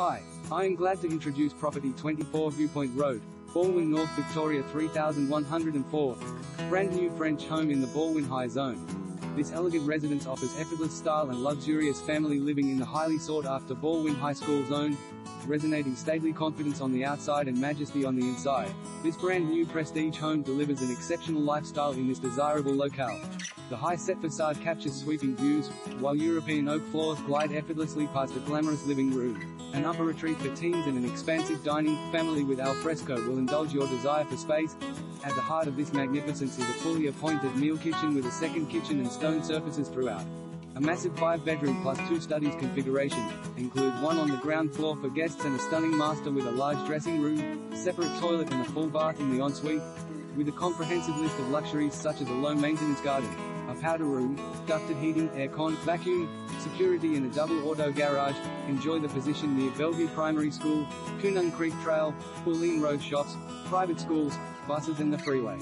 Hi, I am glad to introduce property 24 Viewpoint Road, Balwyn North Victoria 3104. Brand new French home in the Balwyn High Zone. This elegant residence offers effortless style and luxurious family living in the highly sought after Balwyn High School zone, resonating stately confidence on the outside and majesty on the inside. This brand new prestige home delivers an exceptional lifestyle in this desirable locale. The high-set facade captures sweeping views, while European oak floors glide effortlessly past a glamorous living room. An upper retreat for teens and an expansive dining family with al fresco will indulge your desire for space. At the heart of this magnificence is a fully appointed Miele kitchen with a second kitchen and stone surfaces throughout. A massive five-bedroom plus two studies configuration, include one on the ground floor for guests and a stunning master with a large dressing room, separate toilet and a full bath in the ensuite, with a comprehensive list of luxuries such as a low-maintenance garden, a powder room, ducted heating, aircon, vacuum, security and a double auto garage. Enjoy the position near Bellevue Primary School, Koonung Creek Trail, Bulleen Road shops, private schools, buses and the freeway.